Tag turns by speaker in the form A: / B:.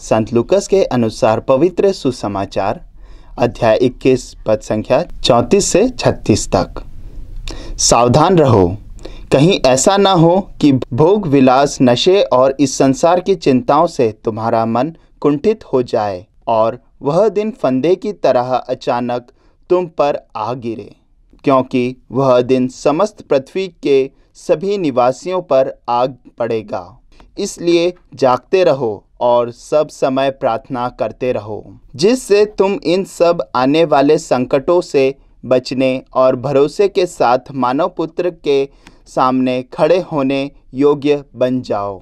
A: संत Lucas के अनुसार पवित्र सुसमाचार, अध्याय 21 पद संख्या 34 से 36 तक। सावधान रहो, कहीं ऐसा ना हो कि भोग विलास, नशे और इस संसार की चिंताओं से तुम्हारा मन कुंठित हो जाए और वह दिन फंदे की तरह अचानक तुम पर आ गिरे, क्योंकि वह दिन समस्त पृथ्वी के सभी निवासियों पर आग पड़ेगा। इसलिए जागते रहो और सब समय प्रार्थना करते रहो, जिससे तुम इन सब आने वाले संकटों से बचने और भरोसे के साथ मानव पुत्र के सामने खड़े होने योग्य बन जाओ।